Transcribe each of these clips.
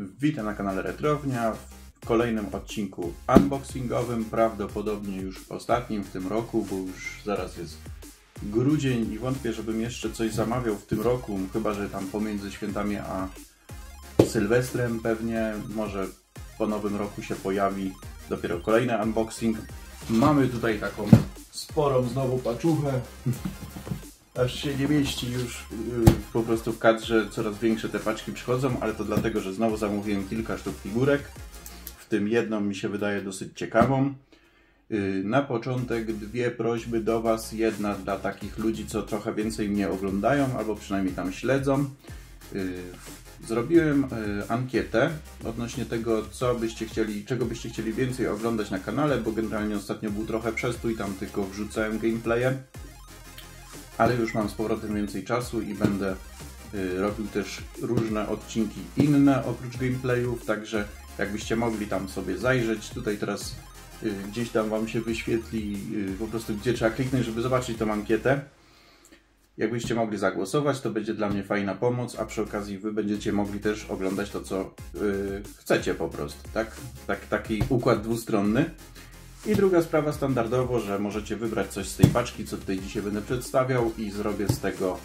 Witam na kanale Retrownia w kolejnym odcinku unboxingowym, prawdopodobnie już ostatnim w tym roku, bo już zaraz jest grudzień i wątpię, żebym jeszcze coś zamawiał w tym roku, chyba że tam pomiędzy świętami a Sylwestrem pewnie, może po nowym roku się pojawi dopiero kolejny unboxing. Mamy tutaj taką sporą znowu paczuchę, aż się nie mieści już yy, po prostu w kadrze, coraz większe te paczki przychodzą, ale to dlatego, że znowu zamówiłem kilka sztuk figurek, w tym jedną mi się wydaje dosyć ciekawą. Yy, Na początek dwie prośby do Was, jedna dla takich ludzi, co trochę więcej mnie oglądają, albo przynajmniej tam śledzą. Yy, Zrobiłem y, ankietę odnośnie tego, co byście chcieli, czego byście chcieli więcej oglądać na kanale, bo generalnie ostatnio był trochę przestój, tam tylko wrzucałem gameplaye, ale już mam z powrotem więcej czasu i będę y, robił też różne odcinki inne oprócz gameplayów, także jakbyście mogli tam sobie zajrzeć, tutaj teraz y, gdzieś tam Wam się wyświetli y, po prostu gdzie trzeba kliknąć, żeby zobaczyć tą ankietę. Jakbyście mogli zagłosować, to będzie dla mnie fajna pomoc, a przy okazji Wy będziecie mogli też oglądać to, co chcecie po prostu, tak? tak? Taki układ dwustronny. I druga sprawa standardowo, że możecie wybrać coś z tej paczki, co tutaj dzisiaj będę przedstawiał i zrobię z tego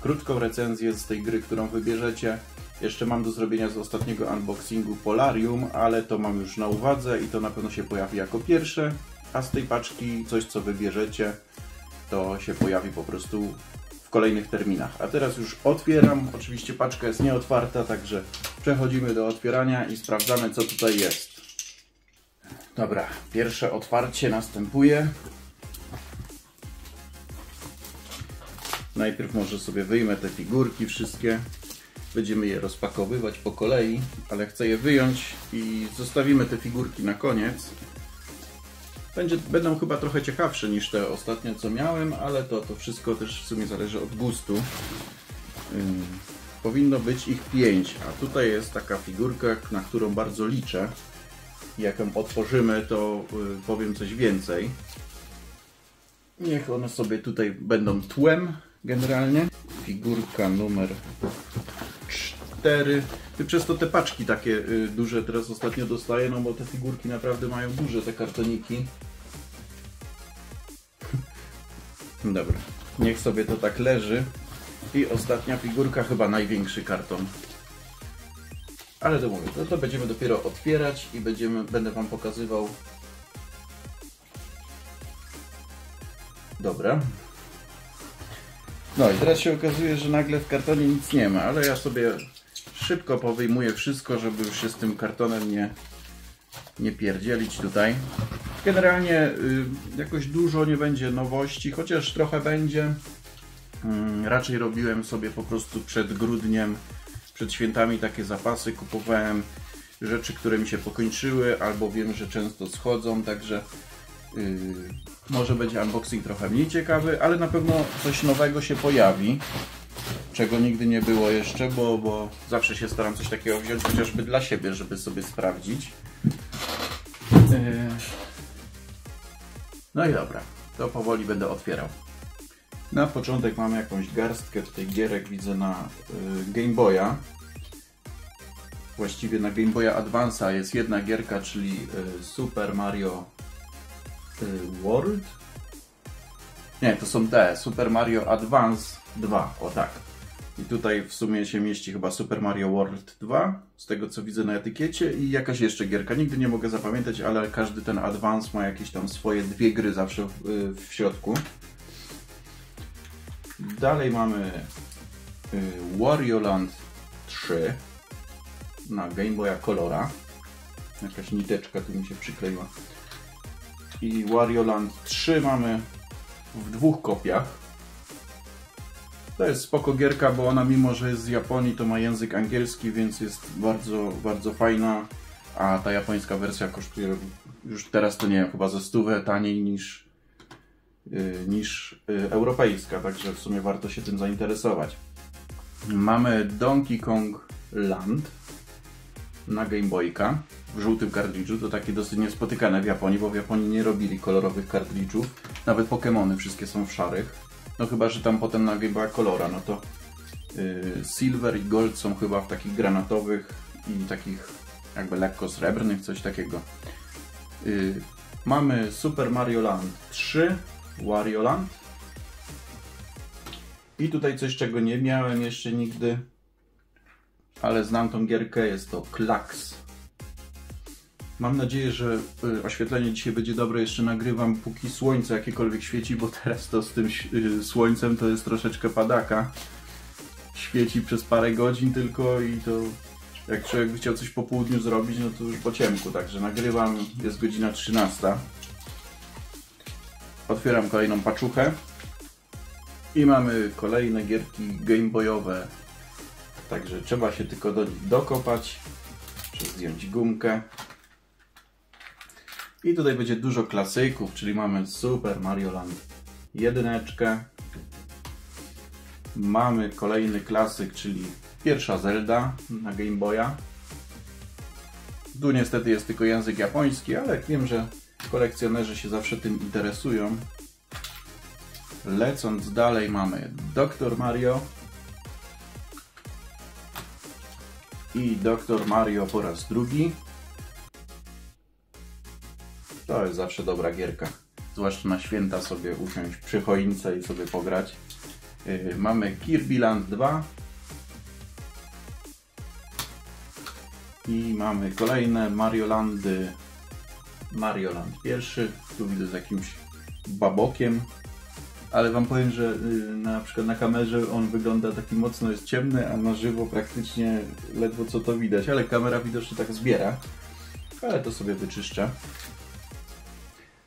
krótką recenzję z tej gry, którą wybierzecie. Jeszcze mam do zrobienia z ostatniego unboxingu Polarium, ale to mam już na uwadze i to na pewno się pojawi jako pierwsze, a z tej paczki coś, co wybierzecie, to się pojawi po prostu w kolejnych terminach. A teraz już otwieram. Oczywiście paczka jest nieotwarta, także przechodzimy do otwierania i sprawdzamy, co tutaj jest. Dobra, pierwsze otwarcie następuje. Najpierw może sobie wyjmę te figurki wszystkie. Będziemy je rozpakowywać po kolei, ale chcę je wyjąć i zostawimy te figurki na koniec. Będzie, będą chyba trochę ciekawsze niż te ostatnie, co miałem, ale to, to wszystko też w sumie zależy od gustu. Powinno być ich 5, a tutaj jest taka figurka, na którą bardzo liczę. Jak ją otworzymy, to yy, powiem coś więcej. Niech one sobie tutaj będą tłem generalnie. Figurka numer 4. Przez to te paczki takie y, duże teraz ostatnio dostaję, no bo te figurki naprawdę mają duże te kartoniki. Dobra, niech sobie to tak leży. I ostatnia figurka, chyba największy karton. Ale to mówię, to, to będziemy dopiero otwierać i będziemy, będę Wam pokazywał. Dobra. No i teraz się okazuje, że nagle w kartonie nic nie ma, ale ja sobie szybko powyjmuję wszystko, żeby już się z tym kartonem nie, nie pierdzielić tutaj. Generalnie y, jakoś dużo nie będzie nowości, chociaż trochę będzie. Y, raczej robiłem sobie po prostu przed grudniem, przed świętami takie zapasy, kupowałem rzeczy, które mi się pokończyły, albo wiem, że często schodzą, także y, może będzie unboxing trochę mniej ciekawy, ale na pewno coś nowego się pojawi czego nigdy nie było jeszcze, bo, bo zawsze się staram coś takiego wziąć, chociażby dla siebie, żeby sobie sprawdzić. Yy. No i dobra, to powoli będę otwierał. Na początek mamy jakąś garstkę tutaj gierek, widzę na yy, Game Boya. Właściwie na Game Boya Advance'a jest jedna gierka, czyli yy, Super Mario World. Nie, to są te, Super Mario Advance 2, o tak. I tutaj w sumie się mieści chyba Super Mario World 2, z tego co widzę na etykiecie i jakaś jeszcze gierka. Nigdy nie mogę zapamiętać, ale każdy ten Advance ma jakieś tam swoje dwie gry zawsze w, w środku. Dalej mamy y, Wario Land 3 na Game Boya Colora. Jakaś niteczka tu mi się przykleiła. I Wario Land 3 mamy w dwóch kopiach. To jest spoko gierka, bo ona mimo, że jest z Japonii, to ma język angielski, więc jest bardzo, bardzo fajna. A ta japońska wersja kosztuje już teraz to nie wiem, chyba ze stówę taniej niż, niż yy, europejska, także w sumie warto się tym zainteresować. Mamy Donkey Kong Land na Game Boyka w żółtym kartridżu. To takie dosyć niespotykane w Japonii, bo w Japonii nie robili kolorowych kartridżów. Nawet Pokémony wszystkie są w szarych. No chyba, że tam potem na Game Boya Colora, no to yy, Silver i Gold są chyba w takich granatowych i takich jakby lekko srebrnych, coś takiego. Mamy Super Mario Land 3, Wario Land. I tutaj coś, czego nie miałem jeszcze nigdy, ale znam tą gierkę, jest to Klaks. Mam nadzieję, że y, oświetlenie dzisiaj będzie dobre. Jeszcze nagrywam, póki słońce jakiekolwiek świeci, bo teraz to z tym y, słońcem to jest troszeczkę padaka. Świeci przez parę godzin tylko i to jak człowiek by chciał coś po południu zrobić, no to już po ciemku. Także nagrywam, jest godzina 13. Otwieram kolejną paczuchę. I mamy kolejne gierki gameboyowe. Także trzeba się tylko do nich dokopać. Czy zdjąć gumkę. I tutaj będzie dużo klasyków, czyli mamy Super Mario Land jedyneczkę. Mamy kolejny klasyk, czyli pierwsza Zelda na Game Boya. Tu niestety jest tylko język japoński, ale wiem, że kolekcjonerzy się zawsze tym interesują. Lecąc dalej mamy Dr. Mario i Dr. Mario po raz drugi. To jest zawsze dobra gierka. Zwłaszcza na święta sobie usiąść przy choince i sobie pograć. Yy, mamy Kirby Land 2. I mamy kolejne Mario Landy. Mario Land pierwszy. Tu widzę z jakimś babokiem. Ale wam powiem, że yy, na przykład na kamerze on wygląda taki mocno jest ciemny, a na żywo praktycznie ledwo co to widać. Ale kamera widocznie tak zbiera. Ale to sobie wyczyszczę.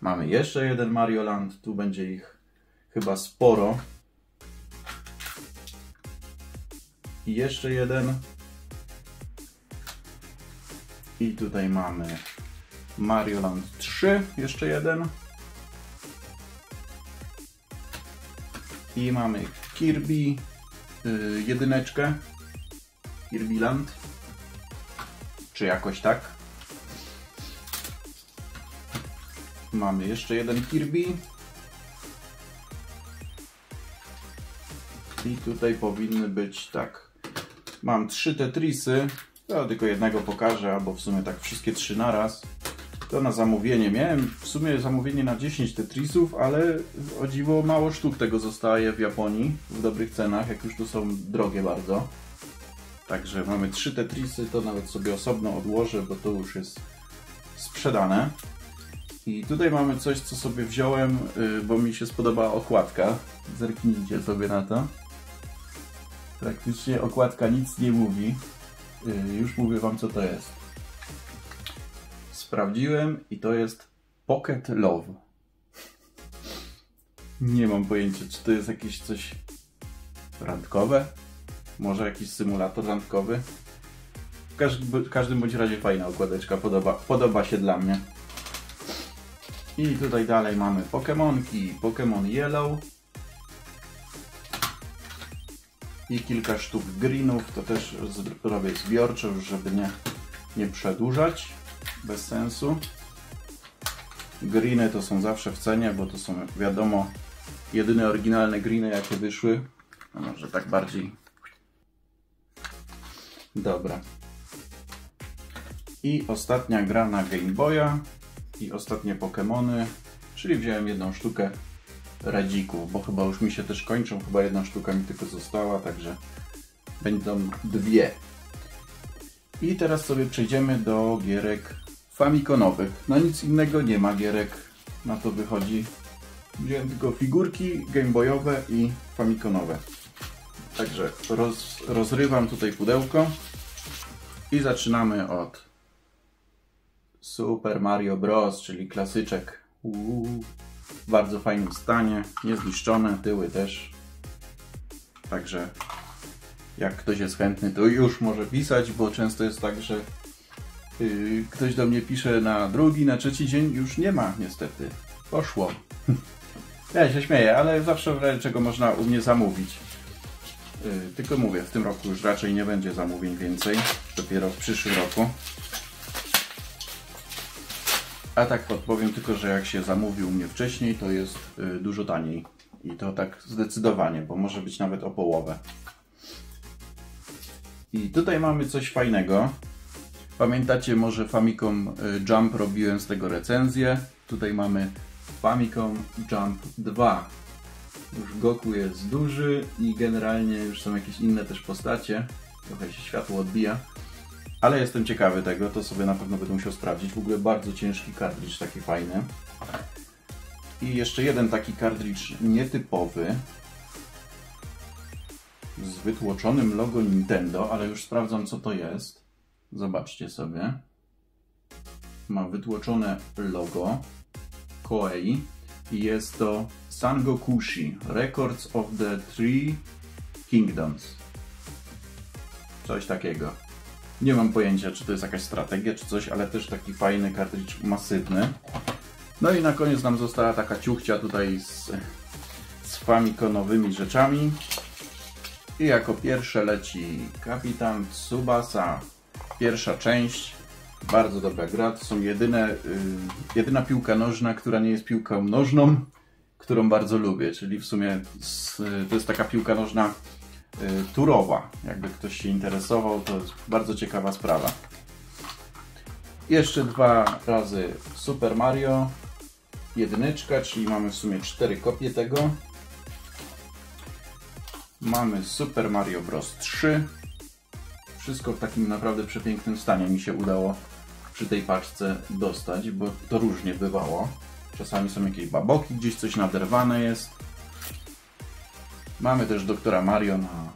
Mamy jeszcze jeden Mario Land. Tu będzie ich chyba sporo. I jeszcze jeden. I tutaj mamy Mario Land 3. Jeszcze jeden. I mamy Kirby yy, jedyneczkę. Kirby Land. Czy jakoś tak. Mamy jeszcze jeden Kirby. I tutaj powinny być tak. Mam trzy Tetrisy. To tylko jednego pokażę, albo w sumie tak wszystkie trzy naraz. To na zamówienie. Miałem w sumie zamówienie na 10 Tetrisów, ale o dziwo mało sztuk tego zostaje w Japonii w dobrych cenach, jak już tu są drogie bardzo. Także mamy trzy Tetrisy, to nawet sobie osobno odłożę, bo to już jest sprzedane. I tutaj mamy coś, co sobie wziąłem, y, bo mi się spodobała okładka. Zerknijcie sobie na to. Praktycznie okładka nic nie mówi. Y, już mówię wam, co to jest. Sprawdziłem i to jest Pocket Love. Nie mam pojęcia, czy to jest jakieś coś randkowe? Może jakiś symulator randkowy? W każdym, w każdym bądź razie fajna okładeczka, podoba, podoba się dla mnie. I tutaj dalej mamy Pokemonki, Pokémon Yellow i kilka sztuk greenów, to też robię zbiorczo, żeby nie, nie przedłużać, bez sensu. Greeny to są zawsze w cenie, bo to są wiadomo jedyne oryginalne greeny jakie wyszły. A może tak bardziej. Dobra. I ostatnia gra na Game Boya i ostatnie Pokémony, czyli wziąłem jedną sztukę radzików, bo chyba już mi się też kończą, chyba jedna sztuka mi tylko została, także będą dwie. I teraz sobie przejdziemy do gierek famikonowych. No nic innego nie ma gierek, na to wychodzi. Wziąłem tylko figurki gameboyowe i famikonowe. Także roz, rozrywam tutaj pudełko i zaczynamy od Super Mario Bros., czyli klasyczek. Uuu, w bardzo fajnym stanie, niezniszczone, tyły też. Także jak ktoś jest chętny, to już może pisać, bo często jest tak, że ktoś do mnie pisze na drugi, na trzeci dzień, już nie ma niestety. Poszło. ja się śmieję, ale zawsze w czego można u mnie zamówić. Yy, tylko mówię, w tym roku już raczej nie będzie zamówień więcej, dopiero w przyszłym roku. A tak podpowiem tylko, że jak się zamówił mnie wcześniej, to jest y, dużo taniej. I to tak zdecydowanie, bo może być nawet o połowę. I tutaj mamy coś fajnego. Pamiętacie może Famicom y, Jump, robiłem z tego recenzję. Tutaj mamy Famicom Jump 2. Już Goku jest duży i generalnie już są jakieś inne też postacie. Trochę się światło odbija. Ale jestem ciekawy tego, to sobie na pewno będę musiał sprawdzić. W ogóle bardzo ciężki kartridż, taki fajny. I jeszcze jeden taki kartridż nietypowy. Z wytłoczonym logo Nintendo, ale już sprawdzam co to jest. Zobaczcie sobie. Ma wytłoczone logo Koei i jest to Sangokushi Records of the Three Kingdoms. Coś takiego. Nie mam pojęcia, czy to jest jakaś strategia, czy coś, ale też taki fajny kartridż masywny. No i na koniec nam została taka ciuchcia tutaj z, z famikonowymi rzeczami. I jako pierwsze leci Kapitan Tsubasa. Pierwsza część. Bardzo dobra gra. To są jedyne, y, jedyna piłka nożna, która nie jest piłką nożną, którą bardzo lubię. Czyli w sumie z, to jest taka piłka nożna y, turowa. Jakby ktoś się interesował, to jest bardzo ciekawa sprawa. Jeszcze dwa razy Super Mario. Jedyneczka, czyli mamy w sumie cztery kopie tego. Mamy Super Mario Bros. 3. Wszystko w takim naprawdę przepięknym stanie mi się udało przy tej paczce dostać, bo to różnie bywało. Czasami są jakieś baboki, gdzieś coś naderwane jest. Mamy też doktora Mario na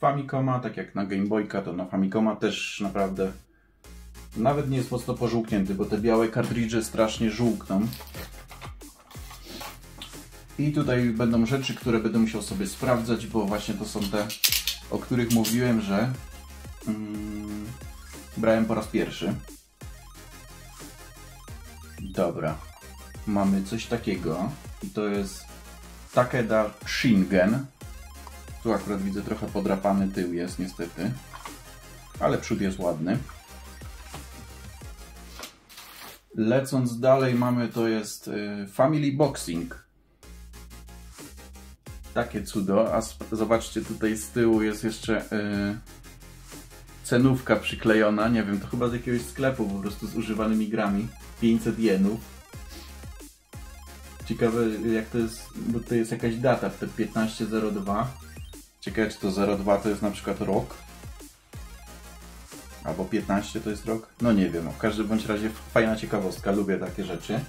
Famicoma, tak jak na Game Boyka, to na Famicoma też naprawdę nawet nie jest mocno pożółknięty, bo te białe kartridże strasznie żółkną. I tutaj będą rzeczy, które będę musiał sobie sprawdzać, bo właśnie to są te, o których mówiłem, że mm, brałem po raz pierwszy. Dobra. Mamy coś takiego i to jest Takeda Shingen. Tu akurat widzę trochę podrapany tył jest niestety, ale przód jest ładny. Lecąc dalej mamy to jest y, Family Boxing. Takie cudo, a zobaczcie tutaj z tyłu jest jeszcze y, cenówka przyklejona, nie wiem, to chyba z jakiegoś sklepu po prostu z używanymi grami. 500 jenów. Ciekawe jak to jest, bo to jest jakaś data, te 15.02. Ciekawe czy to 02 to jest na przykład rok. Albo 15 to jest rok? No nie wiem, w każdym bądź razie fajna ciekawostka, lubię takie rzeczy.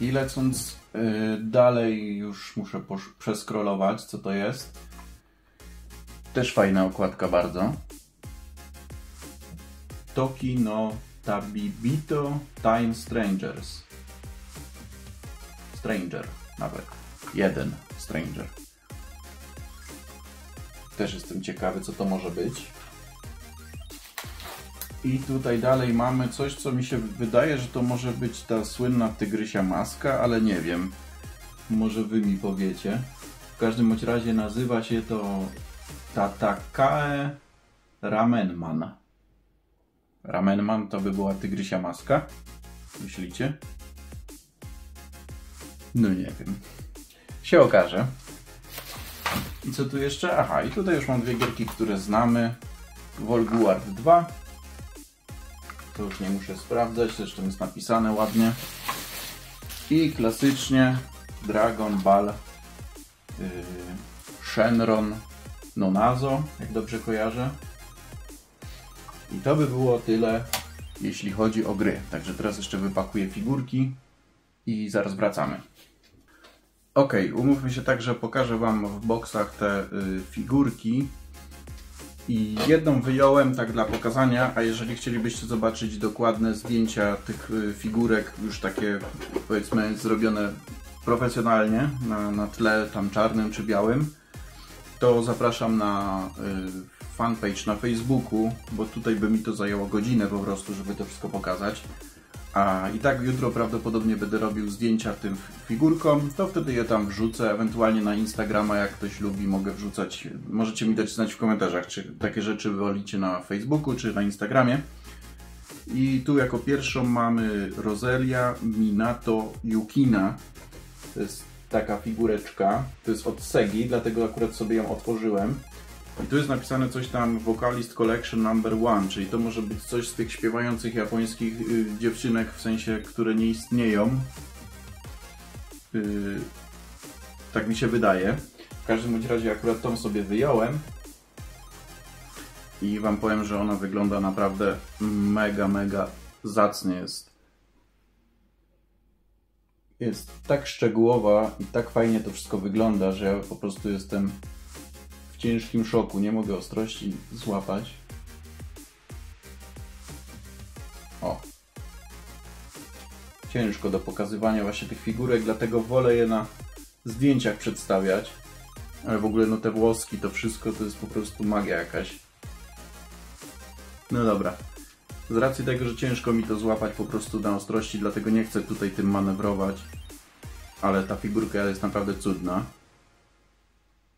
I lecąc yy, dalej, już muszę przeskrolować, co to jest. Też fajna okładka bardzo. Toki no Tabibito Time Strangers. Stranger nawet. Jeden Stranger. Też jestem ciekawy, co to może być. I tutaj dalej mamy coś, co mi się wydaje, że to może być ta słynna tygrysia maska, ale nie wiem. Może wy mi powiecie. W każdym bądź razie nazywa się to Tatakae Ramenman. Ramenman to by była tygrysia maska? Myślicie? No nie wiem. Się okaże. I co tu jeszcze? Aha, i tutaj już mam dwie gierki, które znamy. Volguard 2. To już nie muszę sprawdzać, zresztą jest napisane ładnie. I klasycznie Dragon Ball yy, Shenron Nonazo, jak dobrze kojarzę. I to by było tyle, jeśli chodzi o gry. Także teraz jeszcze wypakuję figurki i zaraz wracamy. Ok, umówmy się tak, że pokażę Wam w boksach te y, figurki. I jedną wyjąłem tak dla pokazania, a jeżeli chcielibyście zobaczyć dokładne zdjęcia tych y, figurek, już takie powiedzmy zrobione profesjonalnie, na, na tle tam czarnym czy białym, to zapraszam na y, fanpage na Facebooku, bo tutaj by mi to zajęło godzinę po prostu, żeby to wszystko pokazać. A i tak jutro prawdopodobnie będę robił zdjęcia tym figurkom, to wtedy je tam wrzucę, ewentualnie na Instagrama, jak ktoś lubi, mogę wrzucać. Możecie mi dać znać w komentarzach, czy takie rzeczy wolicie na Facebooku, czy na Instagramie. I tu jako pierwszą mamy Roselia Minato Yukina. To jest taka figureczka. To jest od Segi, dlatego akurat sobie ją otworzyłem. I tu jest napisane coś tam Vocalist Collection Number One, czyli to może być coś z tych śpiewających japońskich y, dziewczynek, w sensie, które nie istnieją. Y, tak mi się wydaje. W każdym bądź razie akurat tą sobie wyjąłem. I wam powiem, że ona wygląda naprawdę mega, mega zacnie jest. Jest tak szczegółowa i tak fajnie to wszystko wygląda, że ja po prostu jestem w ciężkim szoku. Nie mogę ostrości złapać. O. Ciężko do pokazywania właśnie tych figurek, dlatego wolę je na zdjęciach przedstawiać. Ale w ogóle no te włoski, to wszystko to jest po prostu magia jakaś. No dobra. Z racji tego, że ciężko mi to złapać po prostu na ostrości, dlatego nie chcę tutaj tym manewrować. Ale ta figurka jest naprawdę cudna.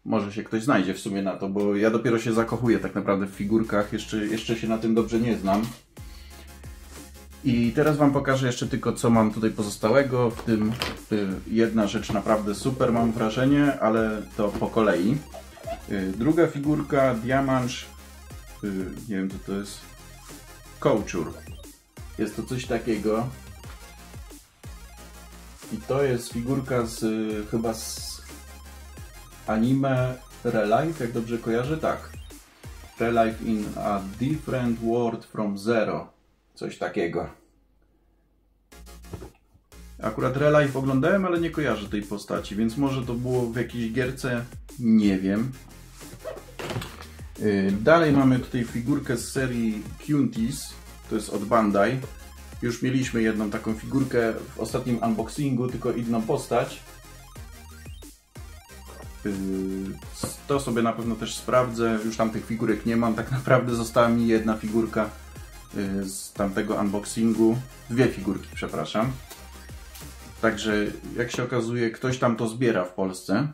Może się ktoś znajdzie w sumie na to, bo ja dopiero się zakochuję tak naprawdę w figurkach, jeszcze, jeszcze się na tym dobrze nie znam. I teraz Wam pokażę jeszcze tylko co mam tutaj pozostałego, w tym y, jedna rzecz naprawdę super mam wrażenie, ale to po kolei. Y, druga figurka, Diamanche, y, nie wiem co to jest, Couture. Jest to coś takiego. I to jest figurka z chyba z anime Relife, jak dobrze kojarzę, tak. Relife in a different world from zero. Coś takiego. Akurat Relife oglądałem, ale nie kojarzę tej postaci, więc może to było w jakiejś gierce, nie wiem. Yy, dalej mamy tutaj figurkę z serii Cunties, to jest od Bandai. Już mieliśmy jedną taką figurkę w ostatnim unboxingu, tylko inną postać. Yy, to sobie na pewno też sprawdzę. Już tam tych figurek nie mam. Tak naprawdę została mi jedna figurka yy, z tamtego unboxingu. Dwie figurki, przepraszam. Także jak się okazuje, ktoś tam to zbiera w Polsce.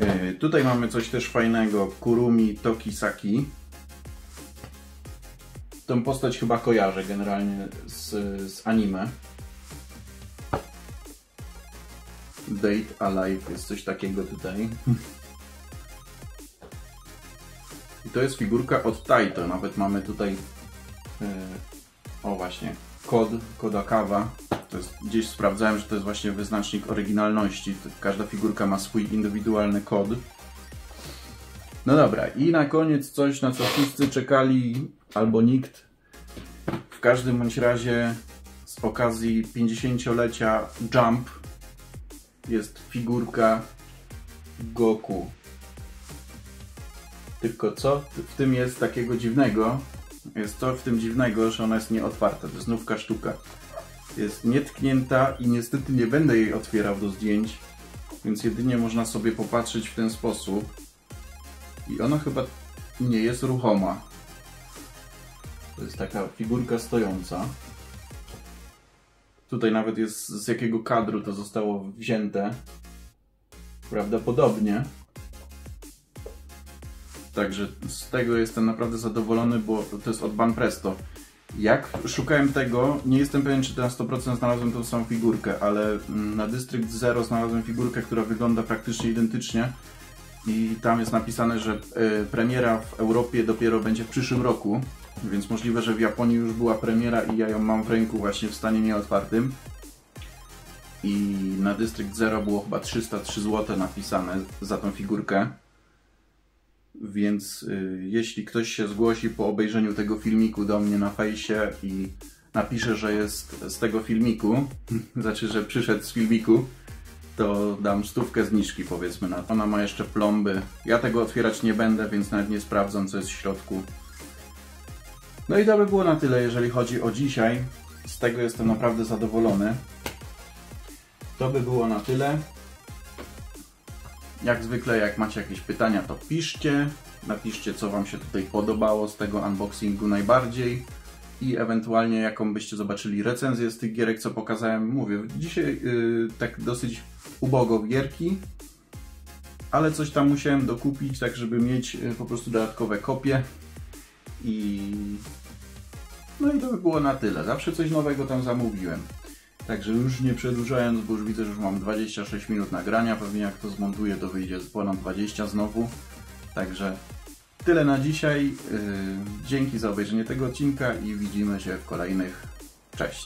Yy, tutaj mamy coś też fajnego. Kurumi Tokisaki. Tę postać chyba kojarzę generalnie z, z anime. Date Alive jest coś takiego tutaj. I to jest figurka od Taito. Nawet mamy tutaj yy, o właśnie kod, Kodakawa. To jest, gdzieś sprawdzałem, że to jest właśnie wyznacznik oryginalności. Każda figurka ma swój indywidualny kod. No dobra, i na koniec coś, na co wszyscy czekali, albo nikt. W każdym bądź razie z okazji 50-lecia Jump jest figurka Goku. Tylko co w tym jest takiego dziwnego? Jest to w tym dziwnego, że ona jest nieotwarta. To jest nówka sztuka. Jest nietknięta i niestety nie będę jej otwierał do zdjęć, więc jedynie można sobie popatrzeć w ten sposób. I ona chyba nie jest ruchoma. To jest taka figurka stojąca. Tutaj nawet jest z jakiego kadru to zostało wzięte. Prawdopodobnie. Także z tego jestem naprawdę zadowolony, bo to jest od Banpresto. Jak szukałem tego, nie jestem pewien, czy na 100% znalazłem tą samą figurkę, ale mm, na District Zero znalazłem figurkę, która wygląda praktycznie identycznie. I tam jest napisane, że y, premiera w Europie dopiero będzie w przyszłym roku, więc możliwe, że w Japonii już była premiera i ja ją mam w ręku właśnie w stanie nieotwartym. I na District Zero było chyba 303 zł napisane za tą figurkę. Więc y, jeśli ktoś się zgłosi po obejrzeniu tego filmiku do mnie na fejsie i napisze, że jest z tego filmiku, znaczy, że przyszedł z filmiku, to dam stówkę zniżki powiedzmy na to. Ona ma jeszcze plomby. Ja tego otwierać nie będę, więc nawet nie sprawdzam co jest w środku. No i to by było na tyle, jeżeli chodzi o dzisiaj. Z tego jestem naprawdę zadowolony. To by było na tyle. Jak zwykle, jak macie jakieś pytania, to piszcie. Napiszcie, co Wam się tutaj podobało z tego unboxingu najbardziej. I ewentualnie jaką byście zobaczyli recenzję z tych gierek, co pokazałem. Mówię, dzisiaj yy, tak dosyć ubogo gierki, ale coś tam musiałem dokupić, tak żeby mieć yy, po prostu dodatkowe kopie. I no i to by było na tyle. Zawsze coś nowego tam zamówiłem. Także już nie przedłużając, bo już widzę, że już mam 26 minut nagrania. Pewnie jak to zmontuję, to wyjdzie ponad 20 znowu. Także tyle na dzisiaj. Yy, dzięki za obejrzenie tego odcinka i widzimy się w kolejnych. Cześć!